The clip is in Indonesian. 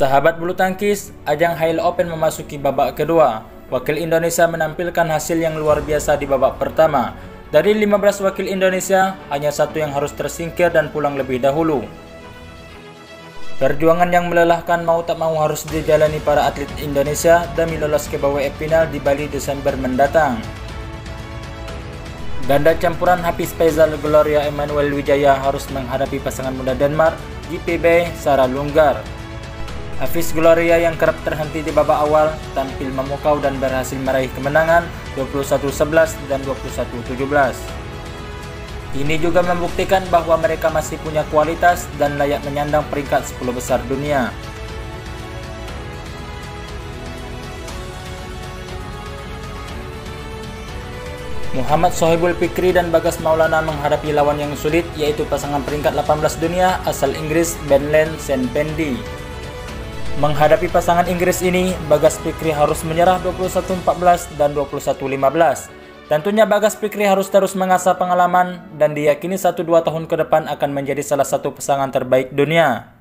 Sahabat bulu tangkis, ajang Hail Open memasuki babak kedua. Wakil Indonesia menampilkan hasil yang luar biasa di babak pertama. Dari 15 wakil Indonesia, hanya satu yang harus tersingkir dan pulang lebih dahulu. Perjuangan yang melelahkan mau tak mau harus dijalani para atlet Indonesia demi lolos ke babak final di Bali Desember mendatang. Ganda campuran Hafiz Faizal Gloria Emmanuel Wijaya harus menghadapi pasangan muda Denmark, GPB Sarah Lunggar. Hafiz Gloria yang kerap terhenti di babak awal tampil memukau dan berhasil meraih kemenangan 21-11 dan 21-17. Ini juga membuktikan bahwa mereka masih punya kualitas dan layak menyandang peringkat 10 besar dunia. Muhammad Sohibul Fikri dan Bagas Maulana menghadapi lawan yang sulit yaitu pasangan peringkat 18 dunia asal Inggris Benlen Senpendi. Menghadapi pasangan Inggris ini, Bagas Fikri harus menyerah 21-14 dan 21-15. Tentunya Bagas Fikri harus terus mengasah pengalaman dan diyakini 1-2 tahun ke depan akan menjadi salah satu pasangan terbaik dunia.